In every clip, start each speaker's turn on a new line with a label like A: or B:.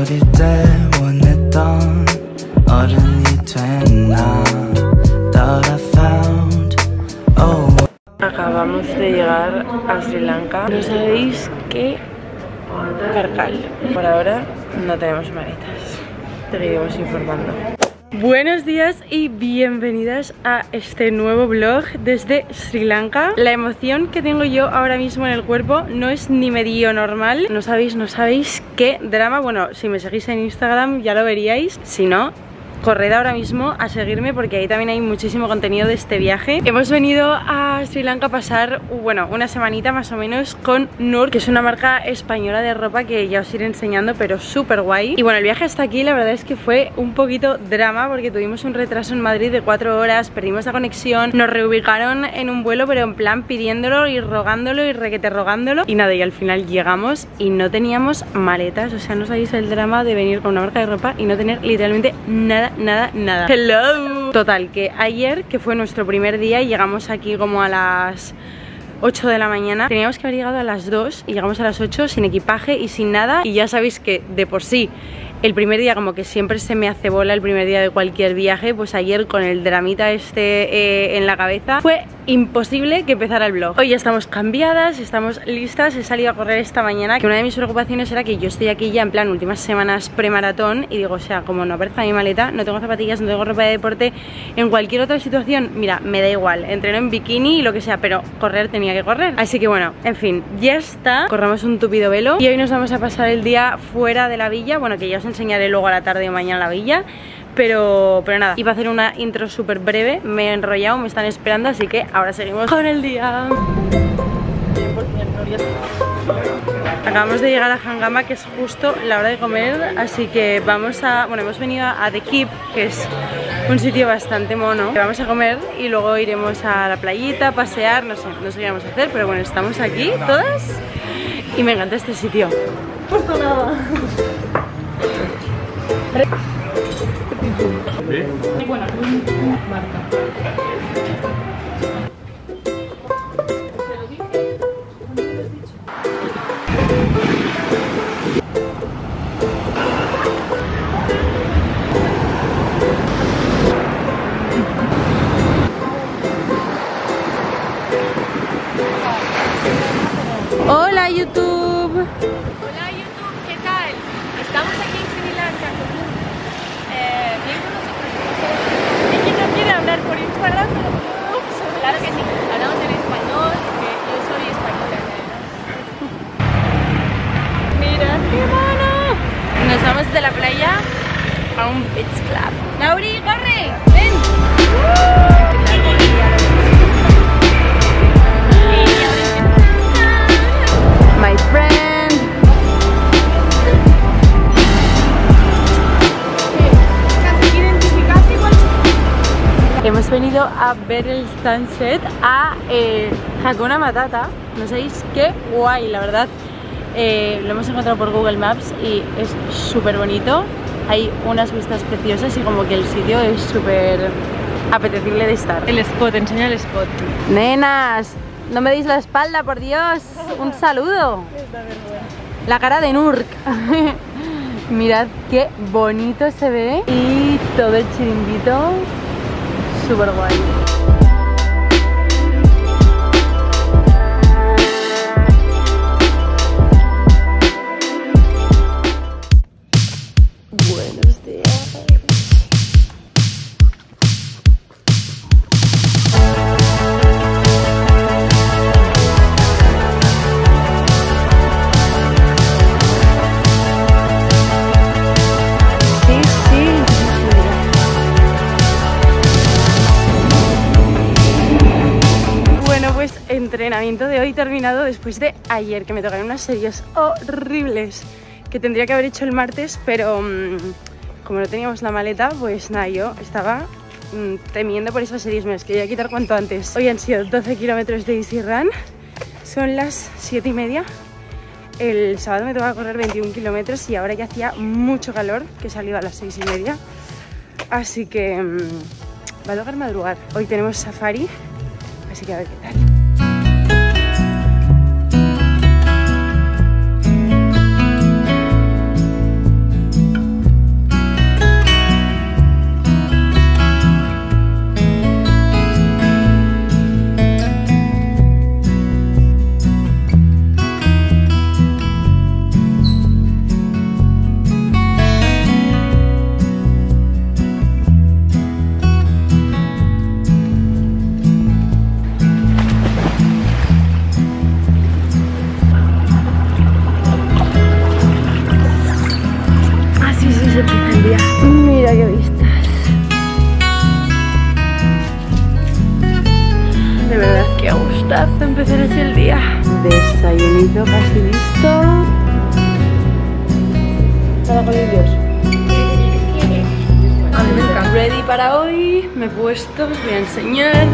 A: 우리 때문했던 어른이 됐나 Thought I found oh
B: Acabamos de llegar a Sri Lanka. No sabéis qué carcal. Por ahora no tenemos maletas. Seguiremos informando. Buenos días y bienvenidas a este nuevo vlog desde Sri Lanka. La emoción que tengo yo ahora mismo en el cuerpo no es ni medio normal. No sabéis, no sabéis qué drama. Bueno, si me seguís en Instagram ya lo veríais. Si no, corred ahora mismo a seguirme porque ahí también hay muchísimo contenido de este viaje. Hemos venido a Sri Lanka a pasar, bueno, una semanita más o menos con Nur Que es una marca española de ropa que ya os iré enseñando pero súper guay. Y bueno, el viaje hasta aquí la verdad es que fue un poquito drama porque tuvimos un retraso en Madrid de cuatro horas Perdimos la conexión, nos reubicaron en un vuelo pero en plan pidiéndolo y rogándolo y requete rogándolo. Y nada, y al final llegamos y no teníamos maletas. O sea, no sabéis el drama de venir con una marca de ropa y no tener literalmente nada nada, nada, Hello. Total, que ayer, que fue nuestro primer día llegamos aquí como a las 8 de la mañana. Teníamos que haber llegado a las 2 y llegamos a las 8 sin equipaje y sin nada. Y ya sabéis que de por sí el primer día como que siempre se me hace bola el primer día de cualquier viaje Pues ayer con el dramita este eh, en la cabeza fue imposible que empezara el vlog. Hoy ya estamos cambiadas, estamos listas, he salido a correr esta mañana Que una de mis preocupaciones era que yo estoy aquí ya en plan últimas semanas premaratón Y digo, o sea, como no aparezca mi maleta, no tengo zapatillas, no tengo ropa de deporte En cualquier otra situación, mira, me da igual, entreno en bikini y lo que sea Pero correr tenía que correr. Así que bueno, en fin, ya está, corremos un tupido velo Y hoy nos vamos a pasar el día fuera de la villa Bueno, que ya os enseñaré luego a la tarde o mañana la villa pero, pero nada, iba a hacer una intro súper breve Me he enrollado, me están esperando Así que ahora seguimos con el día. Acabamos de llegar a Hangama Que es justo la hora de comer Así que vamos a... Bueno, hemos venido a The Keep Que es un sitio bastante mono. Vamos a comer y luego iremos a la playita Pasear, no sé, no sé qué vamos a hacer Pero bueno, estamos aquí todas Y me encanta este sitio. Puesto nada Hola
C: claro que sí. Hablamos en español, que yo soy española. Mira, qué mono.
B: Nos vamos de la playa a un beach club Lauri, corre, ven venido a ver el sunset a eh, Hakuna Matata. No sabéis qué guay, la verdad. Eh, Lo hemos encontrado por Google Maps y es súper bonito Hay unas vistas preciosas y como que el sitio es súper apetecible de estar.
C: El spot, enseña el spot.
B: Nenas, no me deis la espalda, por Dios. Un saludo. La cara de Nurk. Mirad qué bonito se ve. Y todo el chiringuito Súper guay Buenos entrenamiento de hoy terminado después de ayer, que me tocaron unas series horribles que tendría que haber hecho el martes, pero mm, como no teníamos la maleta, pues nada, yo estaba mm, temiendo por esas series, me las quería quitar cuanto antes. Hoy han sido 12 kilómetros de Easy Run, son las 7 y media. El sábado me tocaba correr 21 kilómetros y ahora ya hacía mucho calor, que he salido a las 6 y media. Así que mm, va a tocar madrugar. Hoy tenemos safari, así que a ver qué tal. Desayunito casi listo. Para
C: me encanta.
B: Ready para hoy. Me he puesto, os voy a enseñar.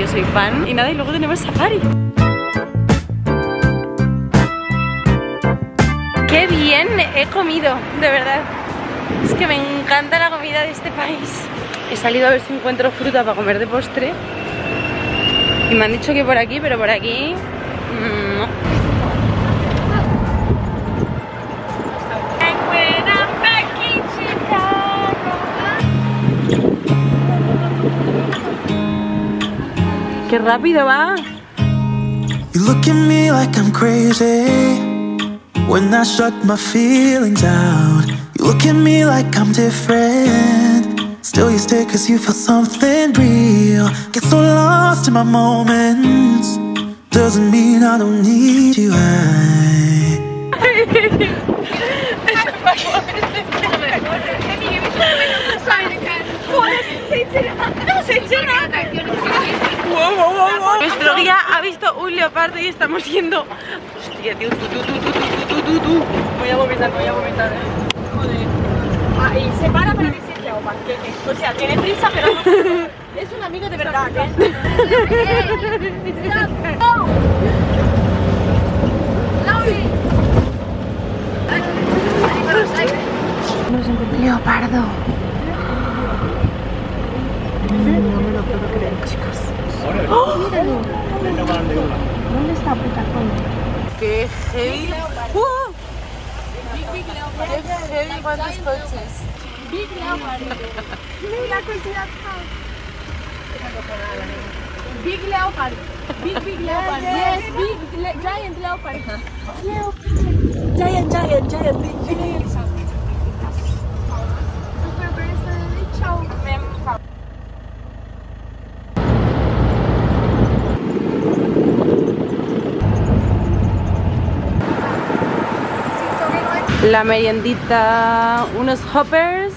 B: Yo soy fan. Y nada, y luego tenemos safari. ¡Qué bien he comido! De verdad. Es que me encanta la comida de este país. He salido a ver si encuentro fruta para comer de postre. Y me han dicho que por aquí, pero por aquí... mm, no. ¡Qué rápido va!
A: You look at me like I'm crazy when I shut my feelings out. You look at me like I'm different. Still, you stay cause you feel something real. Get so lost in my moments. Doesn't mean I don't need you. I
B: Nuestro guía ha visto un leopardo y estamos yendo. Hostia, tío, tú, tú, tú, Voy a vomitar, voy a vomitar. Eh. Joder.
C: Ah, y se para para que se o banquete. O sea, tiene prisa, pero no. Es un amigo de verdad, ¿eh? Leopardo. No me lo puedo creer, chicos. Lauri.
B: Nos encontré leopardo. ¡Qué heavy! ¡Uh! ¡Qué heavy cuántos coches!
C: Big Leopard. Mira Big Leopard. Big, big Leopard. Yes, big giant Leopard. Giant, giant, giant, big, big.
B: La meriendita, unos hoppers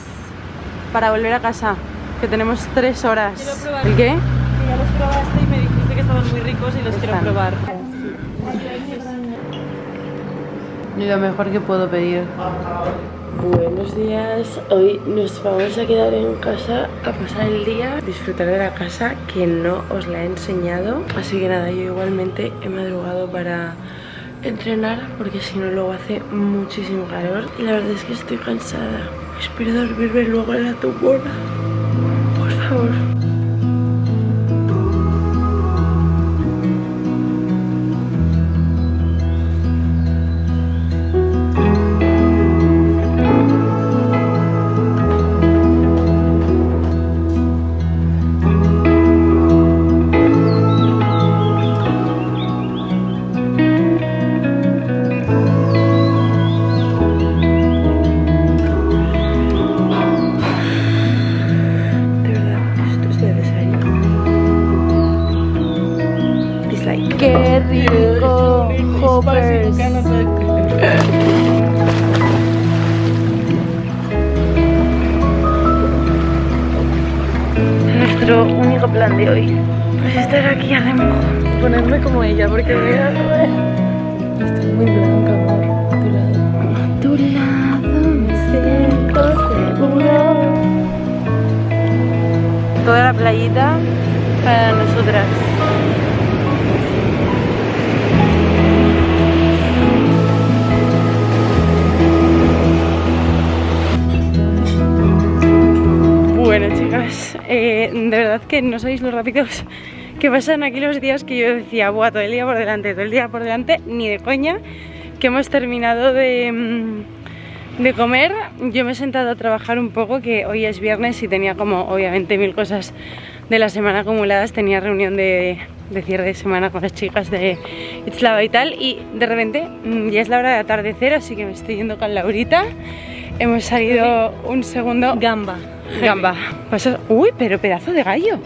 B: para volver a casa, que tenemos tres horas.
D: Probar.
B: ¿El qué?
D: Que ya los probaste y me dijiste que estaban muy ricos y los quiero probar.
B: Y lo mejor que puedo pedir. Buenos días, hoy nos vamos a quedar en casa a pasar el día, disfrutar de la casa que no os la he enseñado. Así que nada, yo igualmente he madrugado para entrenar porque si no luego hace muchísimo calor y la verdad es que estoy cansada. Espero dormirme luego en la tumbona. Por favor. ¡Qué rico! Hoppers. Nuestro único plan de hoy es estar aquí a remojo. Ponerme como ella, porque me da Estás muy blanca, amor. A tu lado. A tu lado me siento seguro. Toda la playita para nosotras. Chicas, eh, de verdad que no sabéis lo rápidos que pasan aquí los días que yo decía, buah, todo el día por delante, todo el día por delante, ni de coña, que hemos terminado de, mm, de comer. Yo me he sentado a trabajar un poco, que hoy es viernes y tenía como obviamente mil cosas de la semana acumuladas. Tenía reunión de, de cierre de semana con las chicas de Itzlava y tal. Y de repente mm, ya es la hora de atardecer, así que me estoy yendo con Laurita. Hemos salido un segundo.
D: Gamba.
B: Gamba. Pasas- Uy, pero pedazo de gallo.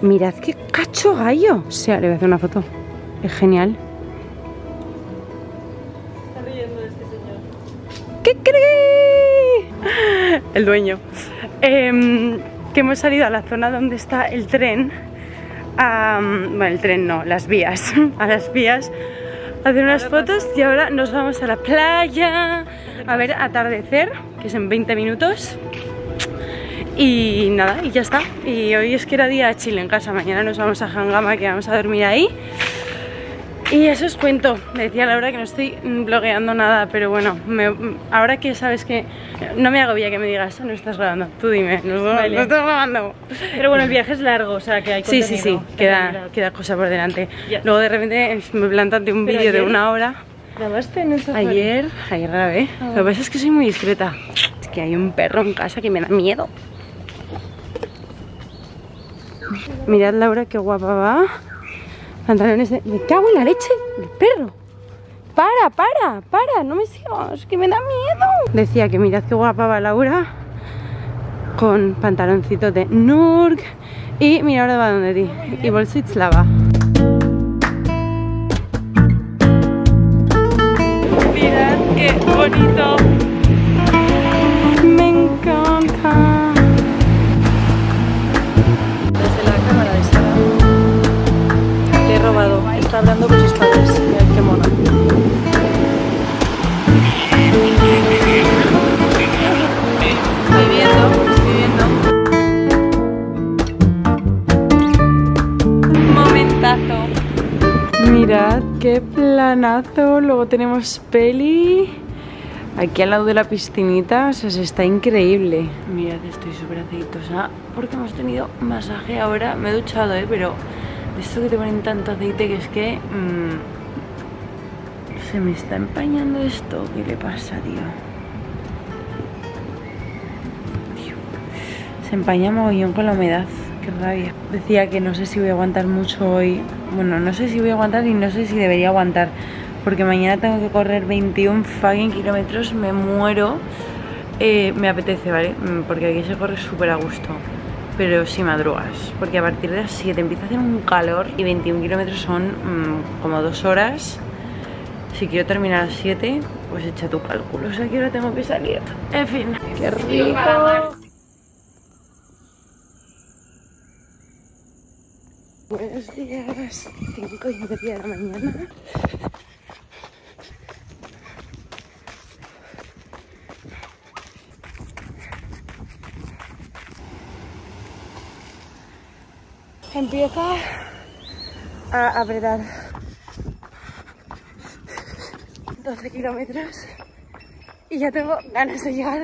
B: Mirad qué cacho gallo. O sea, le voy a hacer una foto. Es genial.
D: Está riendo este señor.
B: ¿Qué cree? El dueño. Em, que hemos salido a la zona donde está el tren. a- bueno, el tren no, las vías. A las vías. Hacer unas fotos y ahora nos vamos a la playa a ver atardecer, que es en 20 minutos. Y nada, y ya está. Y hoy es que era día de Chile en casa. Mañana nos vamos a Hangama, que vamos a dormir ahí. Y eso os cuento. Me decía Laura que no estoy blogueando nada, pero bueno, me- ahora que sabes que no me agobia que me digas, no estás grabando. Tú dime, no,
D: Vale.
B: no estás grabando.
D: Pero bueno, el viaje es largo, o sea que hay
B: Sí, sí, sí, queda, queda cosa por delante.
D: Ya.
B: Luego de repente me plantan de un vídeo de una hora.
D: ¿Grabaste en el safari?
B: Ayer, ayer grabé. Lo que pasa es que soy muy discreta. Es que hay un perro en casa que me da miedo. Mirad Laura qué guapa va. Pantalones de... Me cago en la leche el perro. Para, para, para, no me sigas, que me da miedo. Decía que mirad qué guapa va Laura con pantaloncitos de Nurk y mira ahora va donde ti y bolsits lava. Tenemos peli. Aquí al lado de la piscinita, o sea, se está increíble. Mirad, estoy súper aceitosa porque hemos tenido masaje ahora. Me he duchado, ¿eh? Pero esto que te ponen tanto aceite que es que... mm, se me está empañando esto. ¿Qué le pasa, tío? Se empaña mogollón con la humedad, qué rabia. Decía que no sé si voy a aguantar mucho hoy. Bueno, no sé si voy a aguantar y no sé si debería aguantar. Porque mañana tengo que correr 21 fucking kilómetros, me muero. Eh, me apetece, ¿vale? Mm, Porque aquí se corre súper a gusto. Pero si madrugas. Porque a partir de las 7 empieza a hacer un calor y 21 kilómetros son mm, como dos horas. Si quiero terminar a las 7, pues echa tu cálculo. O sea, que ahora tengo que salir. En fin, qué rico. Buenos días, 5 y media de la mañana. Empieza a apretar 12 kilómetros y ya tengo ganas de llegar.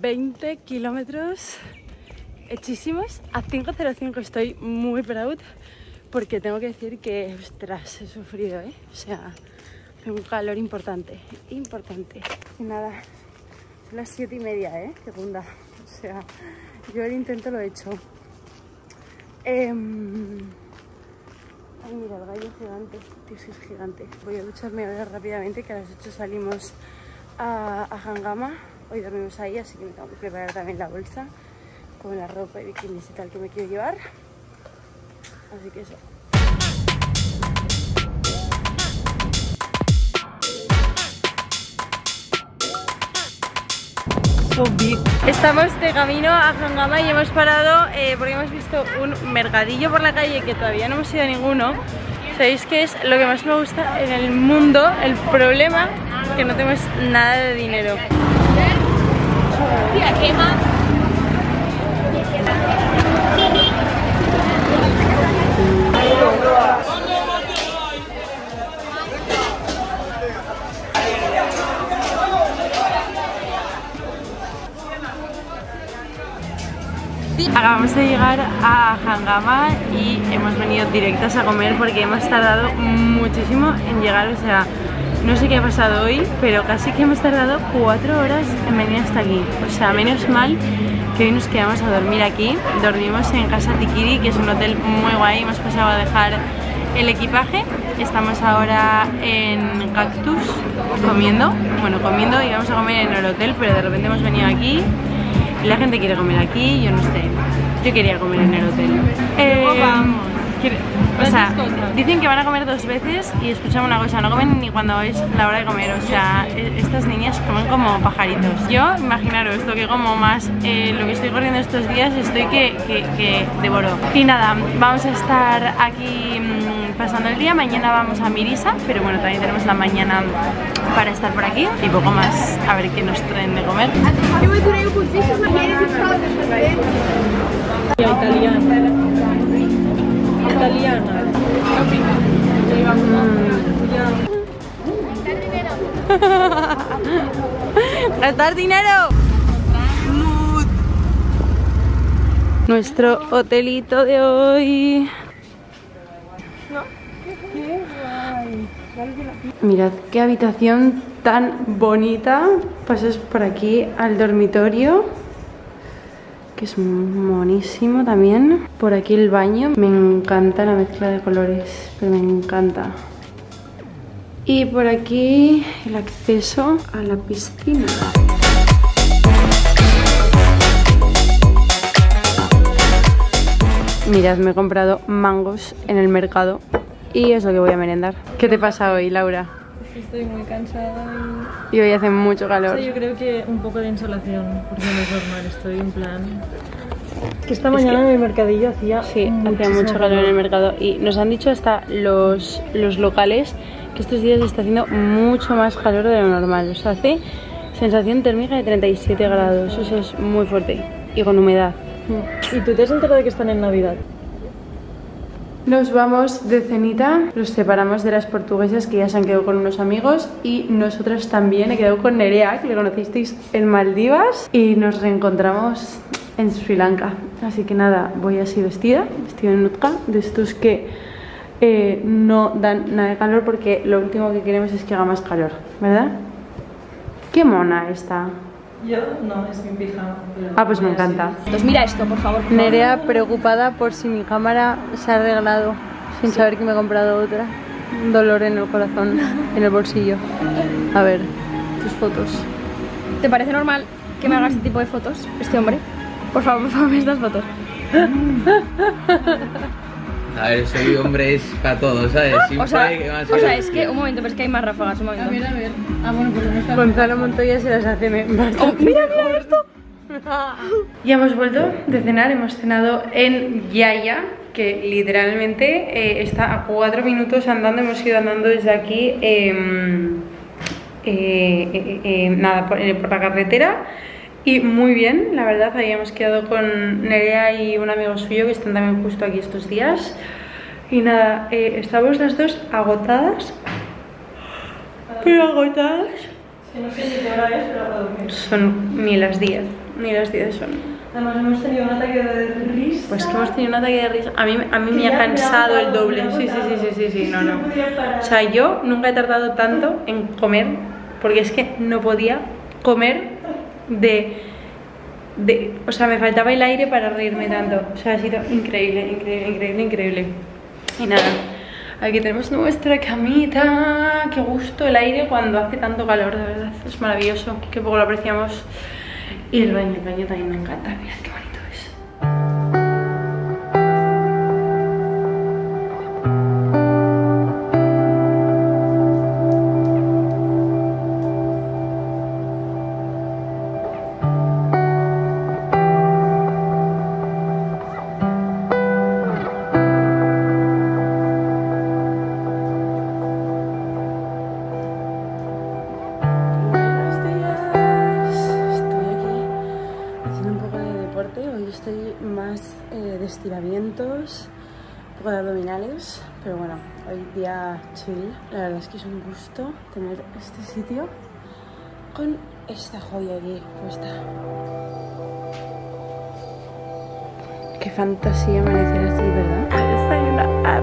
B: 20 kilómetros hechísimos. A 5.05 estoy muy proud porque tengo que decir que, ostras, he sufrido, ¿eh? O sea, un calor importante, importante. Y nada, son las 7 y media, ¿eh? Segunda. O sea, yo el intento lo he hecho. Em, Ay, mira, el gallo gigante. Tío, sí es gigante. Voy a ducharme ahora rápidamente, que a las 8 salimos a, a Hangama. Hoy dormimos ahí, así que me tengo que preparar también la bolsa con la ropa y bikinis y tal que me quiero llevar. Así que eso. Estamos de camino a Hangama y hemos parado eh, porque hemos visto un mercadillo por la calle que todavía no hemos ido a ninguno. ¿Sabéis qué es lo que más me gusta en el mundo? El problema que no tenemos nada de dinero.
C: Tía, quema.
B: Acabamos de llegar a Hangama y hemos venido directas a comer porque hemos tardado muchísimo en llegar, o sea, No sé qué ha pasado hoy, pero casi que hemos tardado cuatro horas en venir hasta aquí. O sea, menos mal que hoy nos quedamos a dormir aquí. Dormimos en Casa Tikiri, que es un hotel muy guay. Hemos pasado a dejar el equipaje. Estamos ahora en Cactus comiendo. Bueno, comiendo y vamos a comer en el hotel, pero de repente hemos venido aquí la gente quiere comer aquí. Yo no sé. Yo quería comer en el hotel. Eh, quiere- o sea, dicen que van a comer dos veces y escuchame una cosa, no comen ni cuando es la hora de comer, o sea, e- estas niñas comen como pajaritos. Yo, imaginaros, lo que como más, eh, lo que estoy corriendo estos días, estoy que, que, que devoro. Y nada, vamos a estar aquí mm, pasando el día, mañana vamos a Mirisa, pero bueno, también tenemos la mañana para estar por aquí y poco más, a ver qué nos traen de comer.
D: Italiana. Italiana.
B: ¡Gastar dinero! Nuestro hotelito de hoy. Mirad qué habitación tan bonita. Pasas por aquí al dormitorio, que es monísimo también. Por aquí el baño. Me encanta la mezcla de colores, pero me encanta. Y por aquí el acceso a la piscina. Mirad, me he comprado mangos en el mercado y es lo que voy a merendar. ¿Qué te pasa hoy, Laura?
D: Es que estoy muy cansada
B: Y hoy hace mucho
D: y...
B: calor.
D: Sí, yo creo que un poco de insolación, porque no es normal, estoy en plan... Que esta
B: Es
D: mañana
B: que-
D: en el mercadillo hacía
B: Sí, hacía mucho calor en el mercado y nos han dicho hasta los, los locales que estos días está haciendo mucho más calor de lo normal. O sea, hace sensación térmica de 37 grados, eso es muy fuerte y con humedad.
D: ¿Y tú te has enterado de que están en Navidad?
B: Nos vamos de cenita, los separamos de las portuguesas que ya se han quedado con unos amigos y nosotras también. He quedado con Nerea, que le conocisteis en Maldivas y nos reencontramos en Sri Lanka. Así que nada, voy así vestida, vestida en nutka, de estos que eh, no dan nada de calor porque lo último que queremos es que haga más calor, ¿verdad? Qué mona esta.
D: Yo no, es mi pijama. pero
B: Ah, pues me
D: voy así.
B: encanta.
C: Pues mira esto, por favor.
B: Nerea preocupada por si mi cámara se ha arreglado sin saber que me he comprado otra. Un dolor en el corazón, en el bolsillo. A ver, tus fotos.
C: ¿Te parece normal que me haga este tipo de fotos, este hombre? Por favor, por favor, estas fotos.
E: A ver, soy hombre es para todo, ¿sabes? Siempre
C: O sea,
E: que más
C: o sea, es que un momento, pero es que hay más ráfagas, un momento.
B: Gonzalo Montoya se las hace me- bastante
C: mira, mira esto.
B: Ya hemos vuelto de cenar, hemos cenado en Yaya, que literalmente eh, está a cuatro minutos andando, hemos ido andando desde aquí, em, eh, eh, eh, nada, por, eh, por la carretera. Y muy bien, la verdad, habíamos quedado con Nerea y un amigo suyo que están también justo aquí estos días. Y nada, eh, estamos las dos agotadas, pero agotadas.
D: No sé ni qué hora es, pero dormir.
B: Son ni las 10, ni las 10 son.
D: Además hemos tenido un ataque de risa.
B: Pues que hemos tenido un ataque de risa. A mí, a mí me ha cansado el doble. Sí, sí, sí, sí, sí, sí, no, no. O sea, yo nunca he tardado tanto en comer porque es que no podía comer de, de... O sea, me faltaba el aire para reírme tanto. O sea, ha sido increíble, increíble, increíble, increíble. Y nada, aquí tenemos nuestra camita. Qué gusto el aire cuando hace tanto calor, de verdad. Es maravilloso. Qué poco lo apreciamos. Y el baño, el baño también me encanta. Mirad qué tener este sitio con esta joya aquí puesta. Qué fantasía amanecer así, ¿verdad? Desayunar.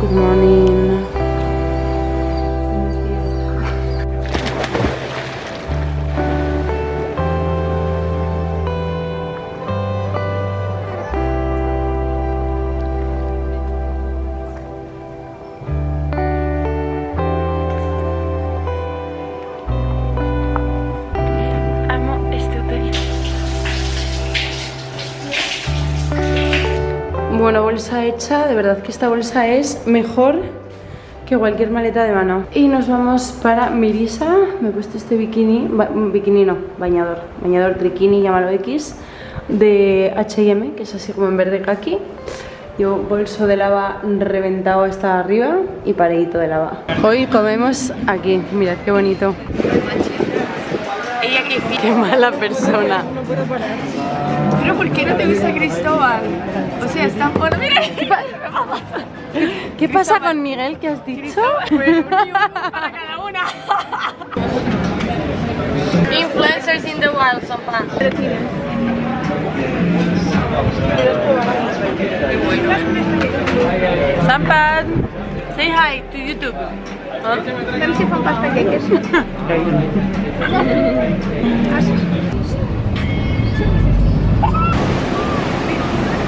B: Good morning. De verdad que esta bolsa es mejor que cualquier maleta de mano. Y nos vamos para Mirisa, me he puesto este bikini, ba- bikini no, bañador, bañador trikini, llámalo X, de H&M, que es así como en verde kaki. Llevo bolso de lava reventado hasta arriba y pareíto de lava. Hoy comemos aquí, mirad qué bonito. Qué mala persona.
C: Pero ¿por qué no te gusta Cristóbal? O sea, es tan bueno. Mira,
B: ¿Qué pasa con Miguel que has dicho?
C: para cada una. Influencers in the wild, son pan.
B: Sampan, say hi to YouTube.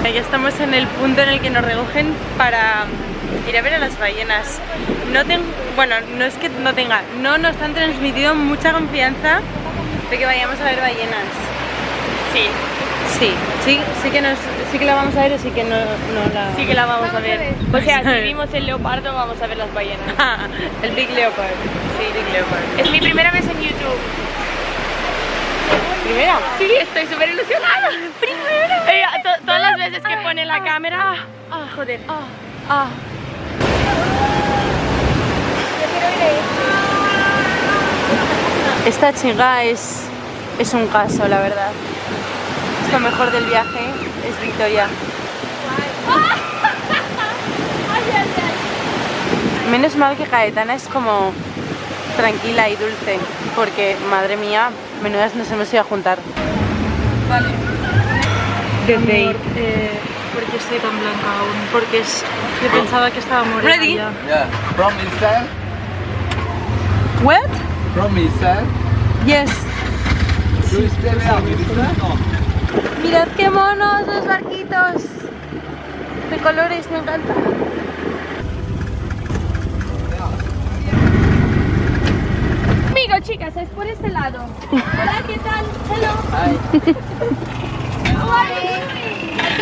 B: Ya estamos en el punto en el que nos recogen para ir a ver a las ballenas. No ten- bueno, no es que no tenga, no nos han transmitido mucha confianza de que vayamos a ver ballenas.
C: Sí,
B: Sí, sí, sí que nos, sí que la vamos a ver o sí que no, no la.
C: sí que la vamos a ver. O sea, si vimos el leopardo, vamos a ver las ballenas.
B: el Big Leopard. Sí, Big Leopard.
C: Es mi primera vez en YouTube.
B: Primera.
C: Sí, estoy súper ilusionada. Primera. Ella, to- todas las veces que pone la cámara. Ah, joder. Ah, ah.
B: Esta chica es, es un caso, la verdad. Es lo mejor del viaje, es Victoria. Menos mal que Caetana es como tranquila y dulce, porque madre mía, menudas nos hemos ido a juntar.
D: Vale.
B: The date.
D: Eh, porque estoy tan blanca aún. Porque es, yo pensaba que estaba morena
B: Ready?
D: ya.
E: Yeah. From inside.
B: What?
E: From inside.
B: Yes.
E: You stay there.
B: Mirad qué monos los barquitos. De colores, me encanta.
C: Amigo, chicas, es por este lado. Hola, ¿qué tal? Hello. How are you?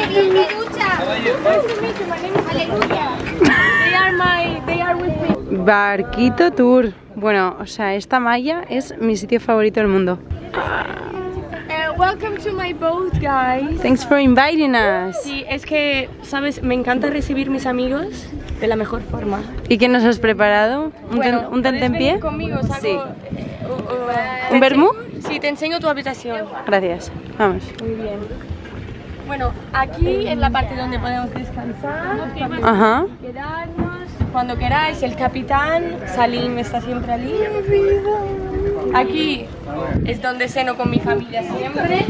C: ¡Qué Aleluya. They are my, they are with me.
B: Barquito Tour. Bueno, o sea, esta malla es mi sitio favorito del mundo.
C: Uh, welcome to my boat, guys.
B: Thanks for inviting us.
C: Sí, es que, ¿sabes? Me encanta recibir mis amigos de la mejor forma.
B: ¿Y qué nos has preparado? ¿Un,
C: Bueno,
B: ten- un
C: ¿puedes
B: tentempié?
C: conmigo,
B: Sí.
C: eh, uh, uh,
B: ¿Un vermú?
C: Sí, te enseño tu habitación.
B: Gracias. Vamos.
C: Muy bien. Bueno, aquí es la parte donde podemos descansar,
B: Ajá.
C: quedarnos, cuando queráis. El capitán, Salim, está siempre allí. Aquí es donde ceno con mi familia siempre.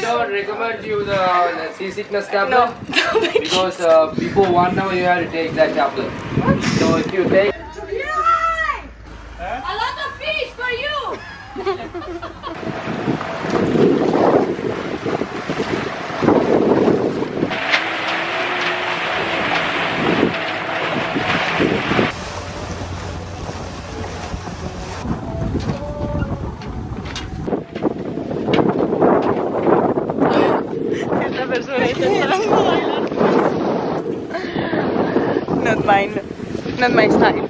E: don't recommend you the, the seasickness tablet
C: No,
E: because uh, before one hour you have to take that tablet. So if you take
C: A lot of fish for you.
B: Esta persona intentando bailar. Not mine. Not my style.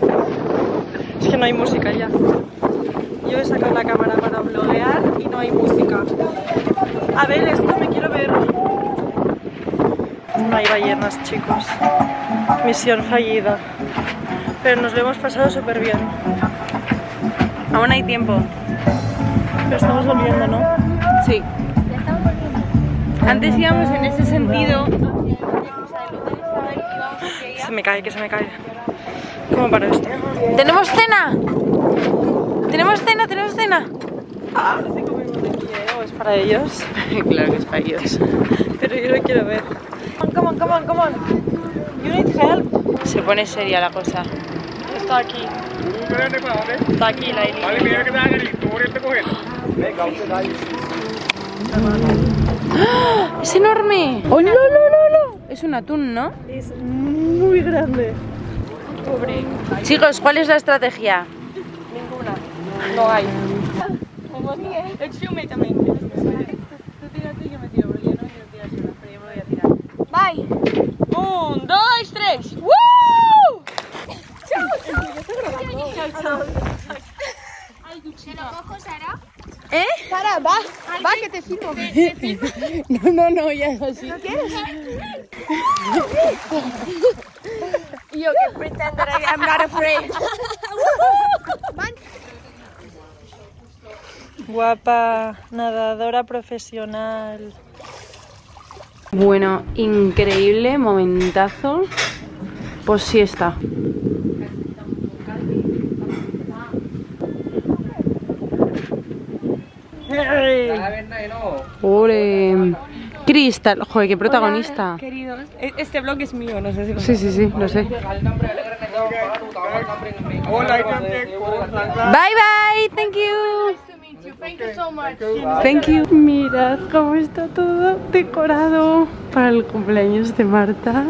D: Es que no hay música ya. Yo he sacado la cámara para bloguear y no hay música. A ver, esto me quiero ver. No hay ballenas, chicos. Misión fallida. Pero nos lo hemos pasado súper bien.
B: Aún hay tiempo.
D: Pero estamos volviendo, ¿no?
B: Sí. Antes íbamos en ese sentido.
D: Se me cae, que se me cae. ¿Cómo para esto?
B: ¡Tenemos cena! ¡Tenemos cena! ¡Tenemos cena!
D: ¿O es para ellos?
B: claro que es para ellos.
D: Pero yo lo quiero ver. Come on, come on, come on. You need help.
B: Se pone seria la cosa.
D: Está aquí. Está aquí la
B: ¡Es enorme! ¡Oh, no, no, no, no! Es un atún, ¿no?
D: Es muy grande. Pobre.
B: Chicos, ¿cuál es la estrategia?
D: Ninguna. No hay. Exhume también.
B: Tú tírate y yo me tiro, porque yo no quiero tirar sola, pero yo me voy a tirar.
C: Bye.
B: Un, dos, tres. ¡Woo!
C: ¿Te lo cojo, Sara?
B: ¿Eh?
F: Sara, va, va que te filmo.
B: No, no, no, ya es así.
F: Yo que pretend that I, I'm not afraid.
D: Guapa, nadadora profesional.
B: Bueno, increíble momentazo. Pues sí está. ¡Ole! Cristal, joder, qué protagonista.
D: Queridos, e- este blog es mío, no sé si lo
B: Sí, sí, sí, lo sé. Bye bye, thank you.
C: Thank you so much.
B: Thank you. Mirad cómo está todo decorado para el cumpleaños de Marta.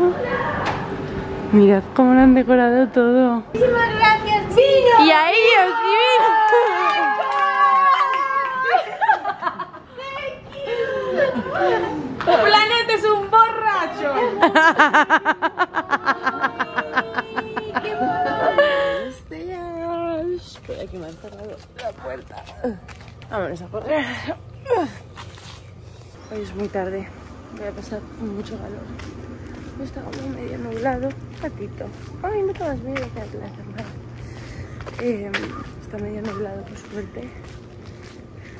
B: Mirad cómo lo han decorado todo.
C: Muchísimas gracias, Vino.
B: Y a ellos,
D: planeta es un borracho!
B: Espera que me han cerrado la puerta. Vámonos a correr. Hoy es muy tarde. Voy a pasar mucho calor. Está como medio nublado. Gatito. Ay, no tomas miedo que no te voy a hacer nada. Eh, está medio nublado, por suerte.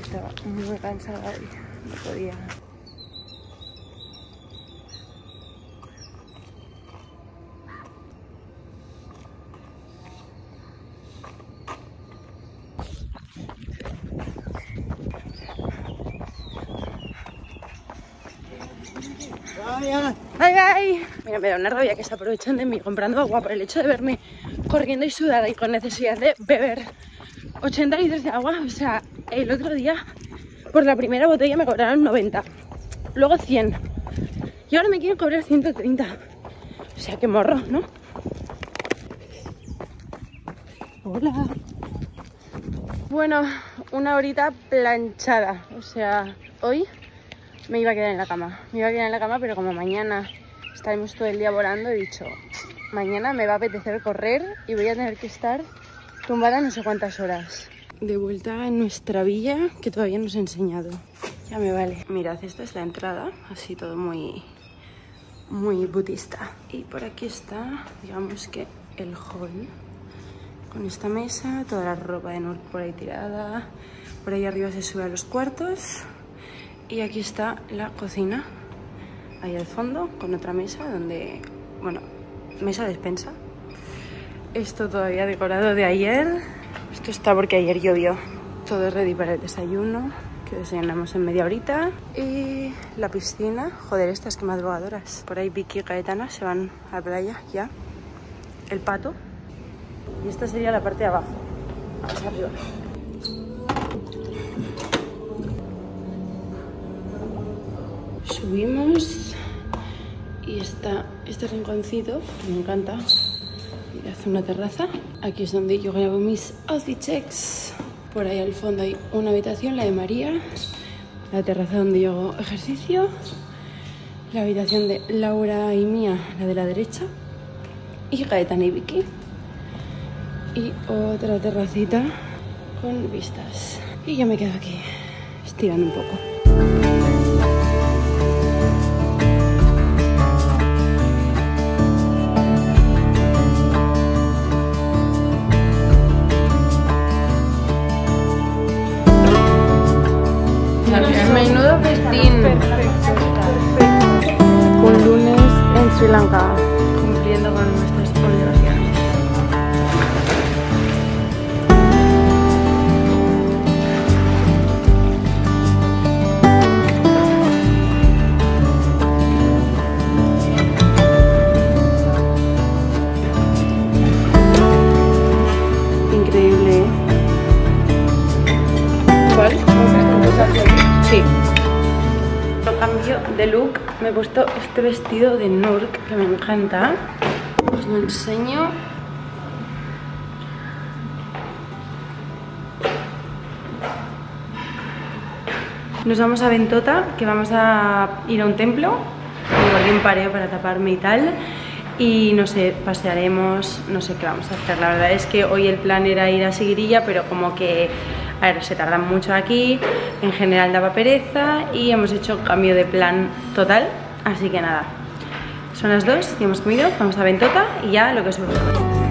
B: Estaba muy cansada y no podía. Ay, ay. Mira, me da una rabia que se aprovechan de mí comprando agua por el hecho de verme corriendo y sudada y con necesidad de beber 80 litros de agua. O sea, el otro día por la primera botella me cobraron 90, luego 100 y ahora me quieren cobrar 130. O sea, qué morro, ¿no? Hola. Bueno, una horita planchada. O sea, hoy me iba a quedar en la cama. Me iba a quedar en la cama, pero como mañana estaremos todo el día volando, he dicho, mañana me va a apetecer correr y voy a tener que estar tumbada no sé cuántas horas. De vuelta en nuestra villa, que todavía no os he enseñado. Ya me vale. Mirad, esta es la entrada, así todo muy, muy budista. Y por aquí está, digamos que el hall. Con esta mesa, toda la ropa de Nur por ahí tirada. Por ahí arriba se sube a los cuartos. Y aquí está la cocina, ahí al fondo, con otra mesa donde, bueno, mesa despensa. Esto todavía decorado de ayer. Esto está porque ayer llovió. Todo ready para el desayuno, que desayunamos en media horita. Y la piscina, joder, estas que madrugadoras. Por ahí Vicky y Gaetana se van a la playa ya. El pato. Y esta sería la parte de abajo. Vamos arriba. Subimos y está este rinconcito que me encanta y hace una terraza. Aquí es donde yo grabo mis outfit por ahí al fondo hay una habitación la de María la terraza donde yo hago ejercicio la habitación de Laura y mía la de la derecha y Gaetana y Vicky. Y otra terracita con vistas. Y yo me quedo aquí estirando un poco Sri Lanka, Me he puesto este vestido de Nurk que me encanta. Os lo enseño. Nos vamos a Ventota, que vamos a ir a un templo. guardé un pareo para taparme y tal. Y no sé, pasearemos, no sé qué vamos a hacer. La verdad es que hoy el plan era ir a Seguirilla, pero como que, a ver, se tardan mucho aquí. En general daba pereza y hemos hecho cambio de plan total. Así que nada, son las dos y hemos comido, vamos a Ventota y ya lo que surge.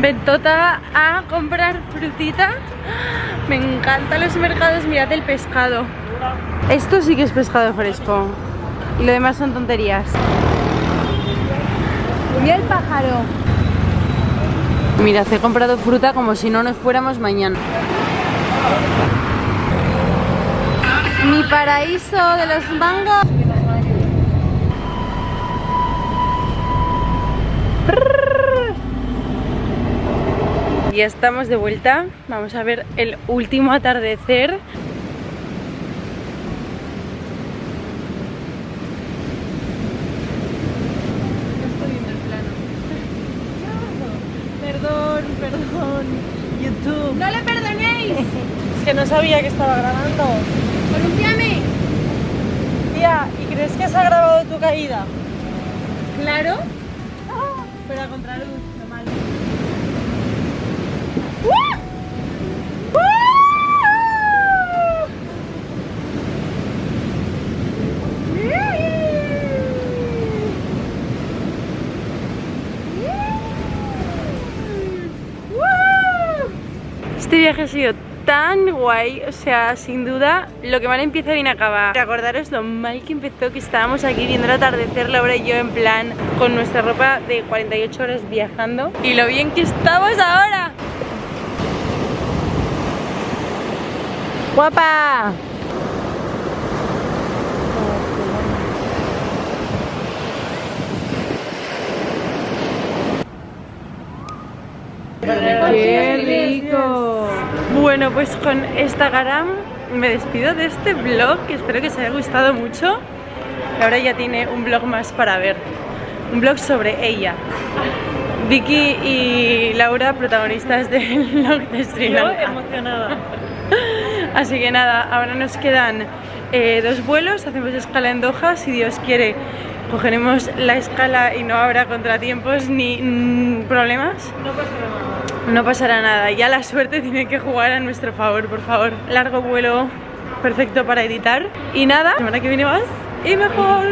B: Ventota a comprar frutita. Me encantan los mercados, mirad el pescado. Esto sí que es pescado fresco. Y lo demás son tonterías. Mira el pájaro. Mirad, he comprado fruta como si no nos fuéramos mañana. Mi paraíso de los mangos. Ya estamos de vuelta, vamos a ver el último atardecer.
D: Perdón, perdón. YouTube.
F: ¡No le perdonéis!
D: Es que no sabía que estaba grabando.
F: ¡Columpiame!
D: Tía, ¿y crees que se ha grabado tu caída?
F: Claro.
D: Pero a contraluz, lo malo.
B: Este ha sido tan guay, o sea, sin duda, lo que mal empieza bien acaba. Recordaros lo mal que empezó, que estábamos aquí viendo el atardecer, Laura y yo en plan, con nuestra ropa de 48 horas viajando. Y lo bien que estamos ahora. ¡Guapa! ¡Qué rico! Bueno, pues con esta garam me despido de este vlog, que espero que os haya gustado mucho. Y ahora ya tiene un vlog más para ver. Un vlog sobre ella. Vicky y Laura, protagonistas del vlog de Sri
D: Yo
B: Lanka.
D: emocionada.
B: Así que nada, ahora nos quedan eh, dos vuelos, hacemos escala en Doha, si Dios quiere cogeremos la escala y no habrá contratiempos ni mm, problemas.
D: No pasa nada.
B: No pasará nada, ya la suerte tiene que jugar a nuestro favor, por favor. Largo vuelo, perfecto para editar. Y nada, semana que viene más y mejor.